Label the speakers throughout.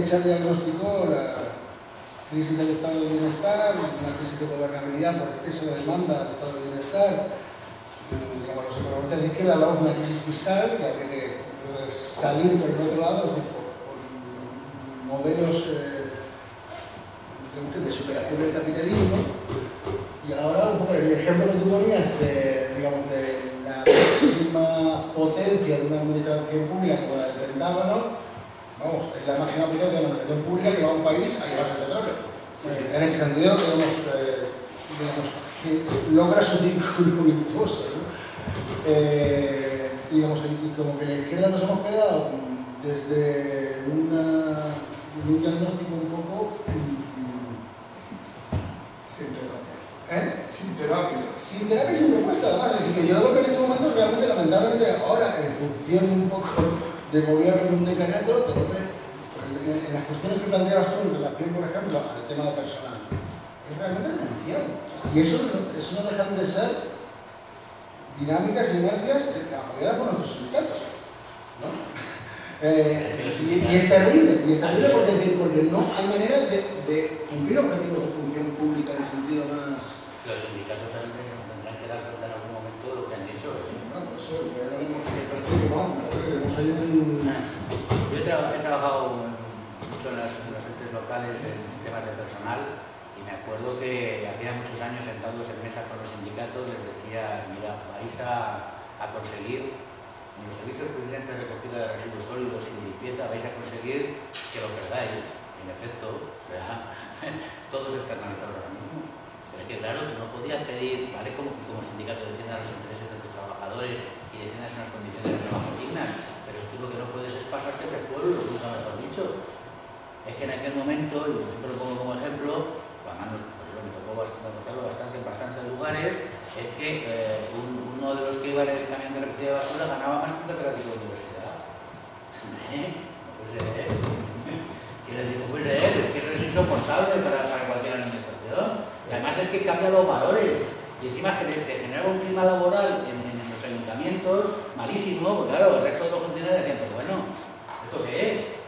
Speaker 1: fecha diagnosticó la crisis del estado de bienestar, una crisis de gobernabilidad por exceso de demanda del estado de bienestar, digamos, los economistas de izquierda hablamos de una crisis fiscal que habría que salir por el otro lado es decir, por, por, modelos eh, de superación del capitalismo. Y ahora un poco, el ejemplo que tú ponías de, digamos, de la máxima potencia de una administración pública como la del Pentágono vamos, es la máxima potencia de una administración pública que va a un país a llevarse el petróleo. Eh, en ese sentido, digamos, eh, digamos que logra su vínculo virtuoso. ¿no? Eh, digamos, y como que la izquierda nos hemos quedado desde una, un diagnóstico un poco
Speaker 2: sin terapia.
Speaker 1: ¿eh?
Speaker 2: Sin terapia.
Speaker 1: sin terapia y sin propuesta, además. Es decir, que yo lo que en este momento realmente, lamentablemente, ahora, en función un poco de gobierno en un decanato, que, en, las cuestiones que planteabas tú en relación, por ejemplo, al tema de personal, es realmente denunciado. Y eso, eso no dejan de ser dinámicas y inercias eh, apoyadas por nuestros sindicatos. ¿no? Eh, y, y es terrible, y es terrible porque, porque no hay manera de, de cumplir objetivos de función pública en el sentido más...
Speaker 3: Los sindicatos también tendrán que dar cuenta en algún momento de lo que han hecho. Yo he, tra- he trabajado mucho en, las, entes locales en temas de personal y me acuerdo que hacía muchos años sentados en mesa con los sindicatos les decía, mira, vais a, a conseguir, en los servicios precisamente de recogida de residuos sólidos y limpieza, vais a conseguir que lo perdáis. En efecto, o sea, todo es externalizado ahora mismo. Pero es que claro, tú no podías pedir, ¿vale? Como, como sindicato defiendas los intereses de los trabajadores y defiendas unas condiciones de trabajo dignas, pero tú lo que no puedes es pasarte del pueblo, nunca mejor dicho. Es que en aquel momento, y siempre lo pongo como ejemplo, además nos- pues, lo me tocó bastante, negociarlo bastante en bastantes lugares, es que eh, un- uno de los que iba en el camión de recogida de basura ganaba más que un catedrático de universidad. ¿Eh? No puede ser. Quiero decir, no puede ser, es que eso es insoportable para, para cualquier administración. Y además es que cambia los valores. Y encima genera un clima laboral en, en los malísimo, porque claro, el resto de los funcionarios decían, pues bueno, ¿esto qué es?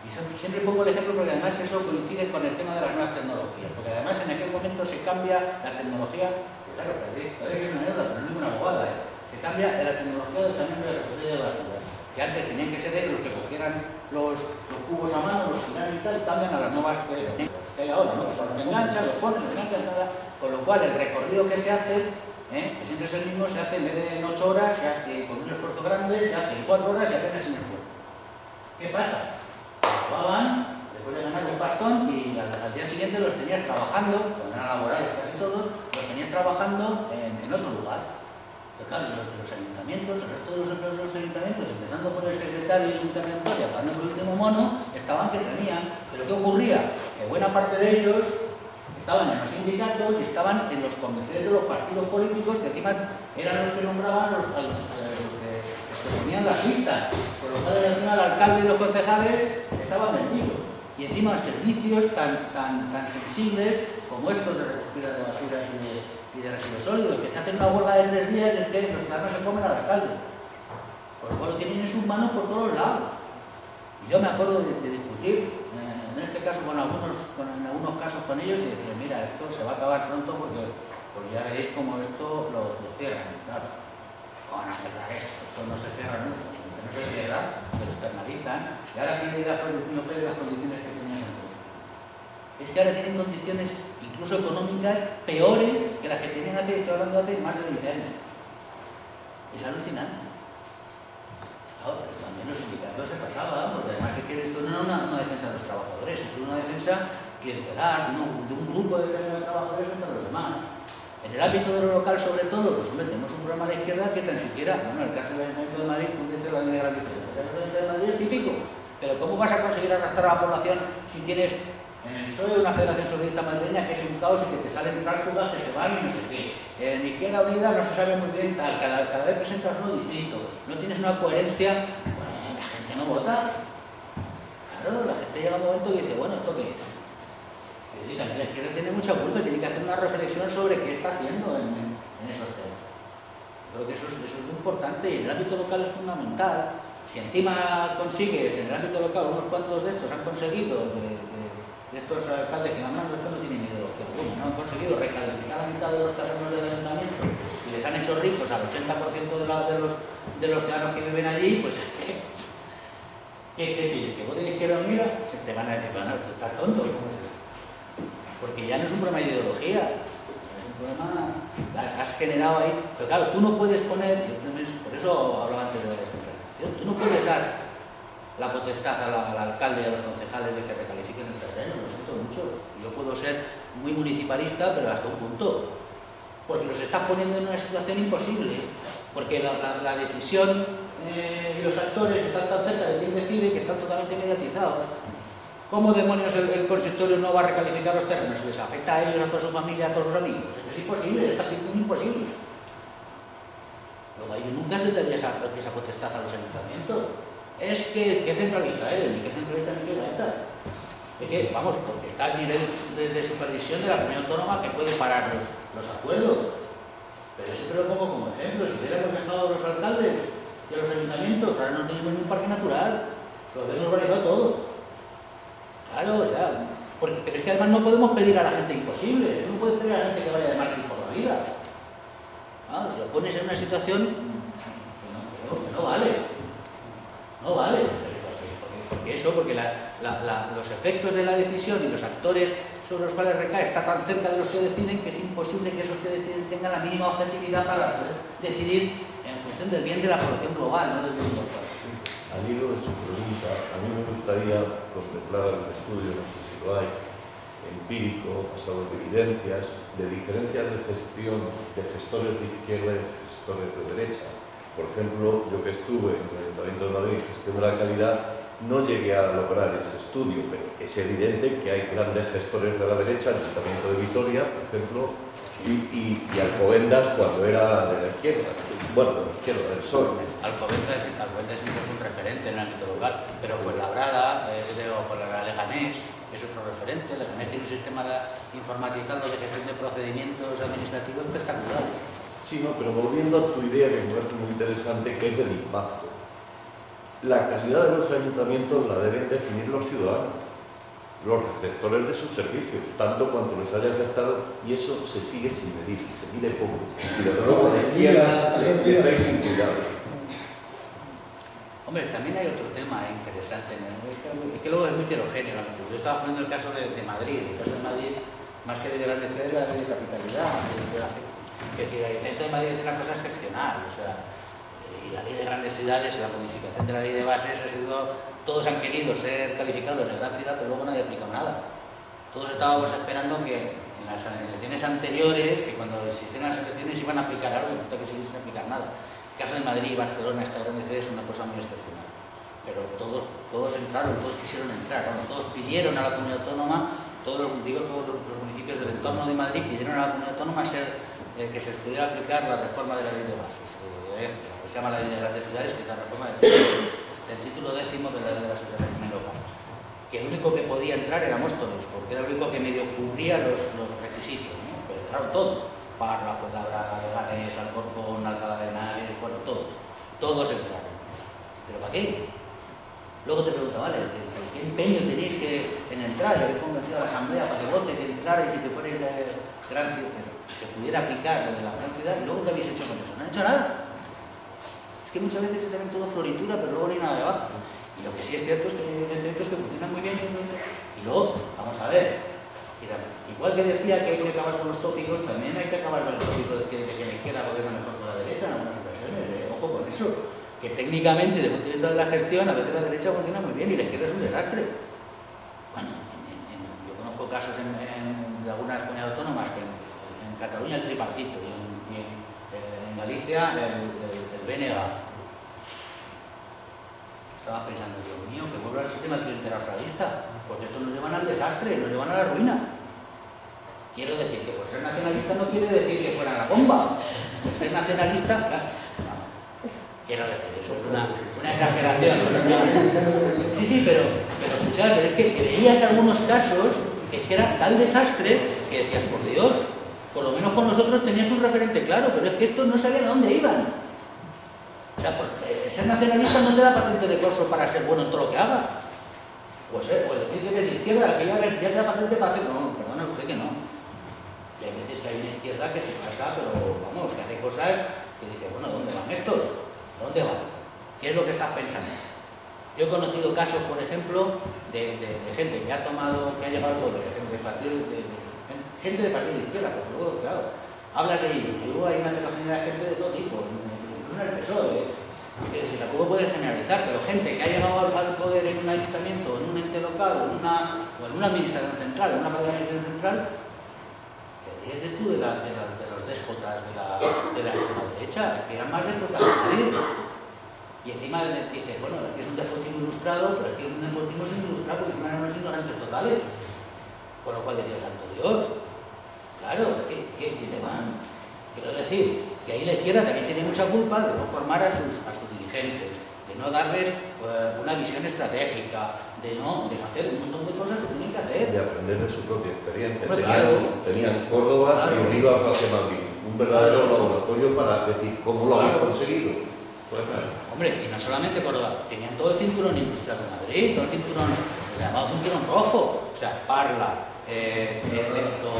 Speaker 3: Y siempre pongo el ejemplo porque además eso coincide con el tema de las nuevas tecnologías, porque además en aquel momento se cambia la tecnología, que claro, parece, que es una mierda, pero no es ninguna bobada, ¿eh? se cambia la tecnología del camión de recogida de basura, que antes tenían que ser ellos los que cogieran los, cubos a mano, los tiraran y tal, cambian a las nuevas que hay ahora, ¿no? que son los enganchan, los ponen, los enganchan, nada, con lo cual el recorrido que se hace, ¿eh? que siempre es el mismo, se hace en vez de en 8 horas, se hace con un esfuerzo grande, se hace en 4 horas y apenas sin esfuerzo. ¿Qué pasa? acababan después de ganar un bastón y al, al día siguiente los tenías trabajando, cuando eran laborales casi todos, los tenías trabajando en, en otro lugar. Pero claro, los de los ayuntamientos, el resto de los empleados de los ayuntamientos, empezando por el secretario y y acabando por el último mono, estaban que tenían. Pero ¿qué ocurría? Que buena parte de ellos estaban en los sindicatos y estaban en los comités de los partidos políticos que encima eran los que nombraban los, a los, eh, los que, los ponían las listas. Por lo cual al final el alcalde y los concejales estaban vendidos. Y encima servicios tan, tan, tan sensibles como estos de recogida de basuras y de, y de residuos sólidos, que te hacen una huelga de tres días es que los ciudadanos se comen al alcalde. Por lo cual lo tienen en sus manos por todos lados. Y yo me acuerdo de, discutir, eh, en este caso con algunos, con- en algunos casos con ellos, y decirles, mira, esto se va a acabar pronto porque, porque ya veréis cómo esto lo, lo cierran. Claro, ¿cómo van a cerrar esto? Esto no se cierra nunca. no se cierra, pero externalizan. Y ahora pide las, no pide las condiciones que tenías entonces. Es que ahora tienen condiciones, incluso económicas, peores que las que tenían hace, estoy hablando hace más de 20 años. Es alucinante. Pero también los sindicatos se es que esto no era una, defensa de los trabajadores, era una defensa clientelar, de un, de un grupo de trabajadores frente a los demás. En el ámbito de lo local, sobre todo, pues hombre, tenemos un programa de izquierda que tan siquiera, bueno, el caso del Ayuntamiento de Madrid, como dice la ley de la el Ayuntamiento de Madrid es típico, pero ¿cómo vas a conseguir arrastrar a la población si tienes en el PSOE una federación socialista madrileña que es un caos y que te salen tránsfugas que se van y no sé qué? En Izquierda Unida no se sabe muy bien tal, cada, vez presentas uno distinto, no tienes una coherencia, bueno, la gente no vota. Claro, la gente llega a un momento que dice, bueno, ¿esto qué es? Y la izquierda tiene mucha culpa, tiene que hacer una reflexión sobre qué está haciendo en, en esos temas. Creo que eso es, muy importante y el ámbito local es fundamental. Si encima consigues en el ámbito local unos cuantos de estos han conseguido, de, estos alcaldes que la mano esto no tienen ideología alguna, no han conseguido recalificar la mitad de los terrenos del ayuntamiento y les han hecho ricos al 80% de, de, los, de los ciudadanos que viven allí, pues ¿qué, qué pides? ¿Que vos tenés que ir a mira? Te van a decir, bueno, tú estás tonto. Porque ya no es un problema de ideología, es un problema, has generado ahí, pero claro, tú no puedes poner, por eso hablaba antes de la descentralización, tú no puedes dar la potestad al, alcalde y a los concejales de que recalifiquen el terreno, lo siento mucho. Yo puedo ser muy municipalista, pero hasta un punto, porque los estás poniendo en una situación imposible, porque la, decisión eh, y los actores están tan cerca de quien decide que están totalmente mediatizados. ¿Cómo demonios el, consistorio no va a recalificar los terrenos? ¿Les afecta a ellos, a toda su familia, a todos sus amigos? Es imposible, está es imposible. Luego ahí nunca se daría esa, esa potestad a los ayuntamientos. Es que, ¿qué centraliza él? ¿Y qué centraliza Miguel ETA? Es que, vamos, porque está el nivel de, supervisión de la comunidad autónoma que puede parar los, acuerdos. Pero ese lo pongo como ejemplo hubiéramos dejado a los alcaldes y a los ayuntamientos, ahora no tenemos ni un parque natural. Lo hemos urbanizado todo. Claro, o sea, porque, pero es que además no podemos pedir a la gente imposible, no puedes pedir a la gente que vaya de margen por la vida. Ah, si lo pones en una situación que no, vale, no vale porque, eso, porque los efectos de la decisión y los actores sobre los cuales recae está tan cerca de los que deciden que es imposible que esos que deciden tengan la mínima objetividad para decidir en función del bien de la población global, no del bien local.
Speaker 2: Al hilo de su pregunta, a mí me gustaría contemplar el estudio, no sé si lo hay, empírico, basado en evidencias, de diferencias de gestión de gestores de izquierda y gestores de derecha. Por ejemplo, yo que estuve en el Ayuntamiento de Madrid, gestión de la calidad, no llegué a lograr ese estudio, pero es evidente que hay grandes gestores de la derecha, el Ayuntamiento de Vitoria, por ejemplo, y, y, Alcobendas cuando era de la izquierda, bueno, de la izquierda, del sol.
Speaker 3: Alcobendas, es un referente en el ámbito local, pero fue Labrada, eh, fue la Leganés, es otro referente. Leganés tiene un sistema informatizado de gestión de procedimientos administrativos espectacular.
Speaker 2: Sí, no, pero volviendo a tu idea que me parece muy interesante, que es del impacto. La calidad de los ayuntamientos la deben definir los ciudadanos los receptores de sus servicios, tanto cuanto les haya afectado, y eso se sigue sin medir, se mide poco. Y desde luego la izquierda estáis sin cuidado.
Speaker 3: Hombre, también hay otro tema interesante, es que luego es muy heterogéneo. Yo estaba poniendo el caso de, Madrid, el caso de Madrid, más que de grandes ciudades, la de capitalidad. Es decir, el centro de Madrid es una cosa excepcional, o sea, y la ley de grandes ciudades y la modificación de la ley de bases ha sido todos han querido ser calificados de gran ciudad, pero luego nadie ha aplicado nada. Todos estábamos esperando que en las elecciones anteriores, que cuando se hicieron las elecciones iban a aplicar algo, y que sin aplicar nada. El caso de Madrid y Barcelona, esta gran ciudad, es una cosa muy excepcional. Pero todos, todos entraron, todos quisieron entrar, todos pidieron a la comunidad autónoma, todos, digo, todos los, municipios del entorno de Madrid pidieron a la comunidad autónoma ser, eh, que se pudiera aplicar la reforma de la ley de bases, se llama la ley de grandes ciudades, que es la reforma de el título décimo de la ley de las local, que el único que podía entrar era Móstoles, porque era el único que medio cubría los, los requisitos, ¿no? pero entraron todos, Parla, Fuenlabrada, Leganés, Alcorcón, Alcalá de Henares, bueno, todos, todos entraron. ¿Pero para qué? Luego te pregunta, vale, ¿qué empeño tenéis que en entrar? Y haber convencido a la Asamblea para que vote, que entrara y que fuera gran ciudad, se pudiera aplicar lo de la gran ciudad, y luego ¿qué habéis hecho con eso? No han hecho nada que muchas veces se todo floritura, pero luego no hay nada debajo. Y lo que sí es cierto es que hay que funcionan muy bien y luego, vamos a ver, igual que decía que hay que acabar con los tópicos, también hay que acabar con los tópicos de que, la izquierda gobierna mejor que la derecha en algunas ocasiones. ¿eh? Ojo con eso, que técnicamente, desde el punto de vista de la gestión, a veces la derecha funciona muy bien y la izquierda es un desastre. Bueno, yo conozco casos en, de algunas comunidades autónomas que en, Cataluña el tripartito y en, en Galicia el, Venega. Estaba pensando, Dios mío, que vuelva al sistema clientelar-fragista, porque esto nos llevan al desastre, nos llevan a la ruina. Quiero decir que por ser nacionalista no quiere decir que fuera la bomba. Ser nacionalista, claro, quiero decir, eso es una, exageración. Sí, sí, pero, pero, pero es que veías algunos casos que, que era tal desastre que decías, por Dios, por lo menos con nosotros tenías un referente claro, pero es que estos no sabían a dónde iban. O sea, porque ser nacionalista no te da patente de corso para ser bueno en todo lo que haga. Pues, eh, pues decir que es de izquierda, que ya, te da patente para hacer. No, perdona usted que no. Y hay veces que hay una izquierda que se pasa, pero vamos, que hace cosas que dice, bueno, ¿dónde van estos? ¿Dónde van? ¿Qué es lo que estás pensando? Yo he conocido casos, por ejemplo, de, gente que ha tomado, que ha llevado poder, de, partido, de, gente de partido de izquierda, porque luego, claro, hablas de ellos, y luego hay una heterogeneidad de gente de todo tipo, incluso el PSOE, ¿eh? que tampoco puedes generalizar, pero gente que ha llegado al poder en un ayuntamiento, en un ente local, en una, o en una administración central, en una administración central, que ríes tú de, los déspotas de la, de la extrema derecha, que eran más déspotas que nadie. Y encima dice, bueno, aquí es un despotismo ilustrado, pero aquí es un despotismo sin ilustrar porque eran unos ignorantes totales. Con lo cual decía Santo Dios, claro, ¿qué, qué dice, van? Quiero decir, que ahí la izquierda también tiene mucha culpa de no formar a sus, a sus dirigentes, de no darles uh, una visión estratégica, de no de hacer un montón de cosas que tienen que hacer.
Speaker 2: De aprender de su propia experiencia. Bueno, tenían, claro. tenían, Córdoba claro. y Oliva hacia Madrid, un verdadero laboratorio para decir cómo lo han conseguido.
Speaker 3: Pues, Hombre, y no solamente Córdoba, tenían todo el cinturón industrial de Madrid, todo el cinturón, el llamado cinturón rojo, o sea, Parla, eh, esto,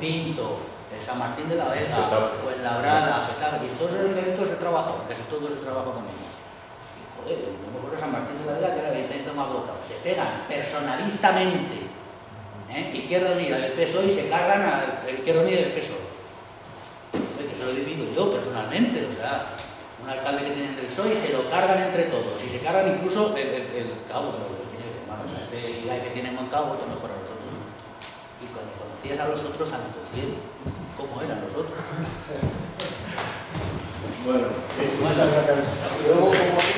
Speaker 3: Pinto, San Martín de la Vega, o en Labrada, y todos los elementos de trabajo, casi todo ese trabajo con ellos. Y joder, no me acuerdo San Martín de la Vega que era 20 más votado. Se pegan personalistamente, ¿eh? Izquierda Unida del PSOE y se cargan a Izquierda Unida del PSOE. Que eso lo he vivido yo personalmente, o sea, un alcalde que tienen del PSOE y se lo cargan entre todos. Y se cargan incluso el, el, el, cabo, este que tiene montado, voto mejor a los otros. Y cuando conocías a los otros, a tu cielo ¿Cómo eran los otros?
Speaker 1: bueno, es bueno.